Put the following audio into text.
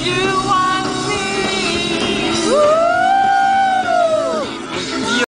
you